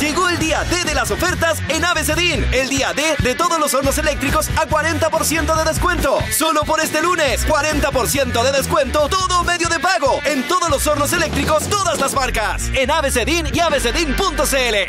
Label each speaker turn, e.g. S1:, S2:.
S1: Llegó el día D de las ofertas en ABCDIN. El día D de todos los hornos eléctricos a 40% de descuento. Solo por este lunes, 40% de descuento, todo medio de pago. En todos los hornos eléctricos, todas las marcas. En ABCDIN y abcdin.cl.